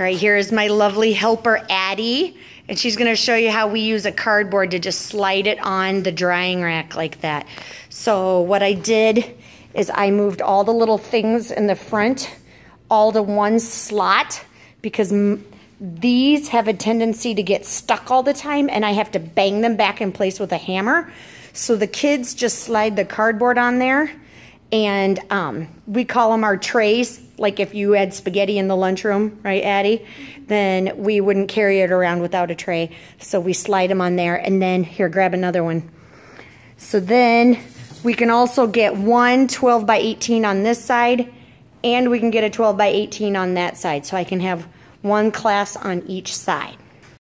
right here is my lovely helper, Addie. And she's gonna show you how we use a cardboard to just slide it on the drying rack like that. So what I did is I moved all the little things in the front all to one slot because these have a tendency to get stuck all the time and I have to bang them back in place with a hammer. So the kids just slide the cardboard on there and um, we call them our trays. Like if you had spaghetti in the lunchroom, right, Addie? Then we wouldn't carry it around without a tray. So we slide them on there and then here, grab another one. So then we can also get one 12 by 18 on this side and we can get a 12 by 18 on that side. So I can have one class on each side.